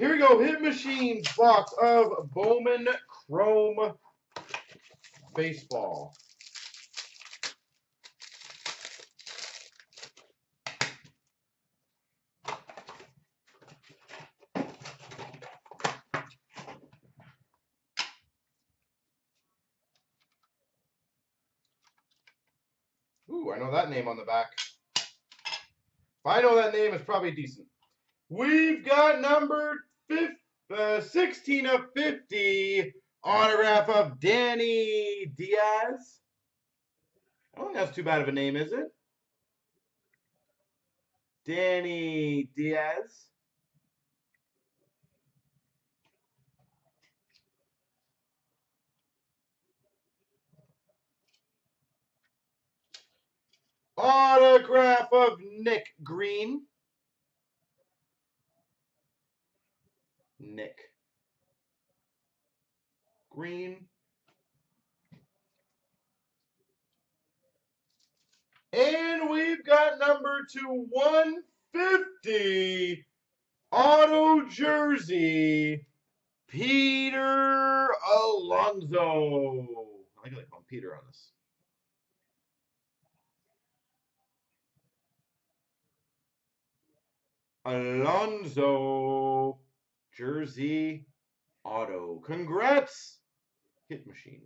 Here we go. Hit Machines box of Bowman Chrome Baseball. Ooh, I know that name on the back. If I know that name, it's probably decent. We've got number 50, uh, 16 of 50 autograph of Danny Diaz. I don't think that's too bad of a name, is it? Danny Diaz. Autograph of Nick Green. Nick Green. And we've got number to 150 auto jersey, Peter Alonso. I like to call him Peter on this. Alonso jersey auto. Congrats, Hit Machine.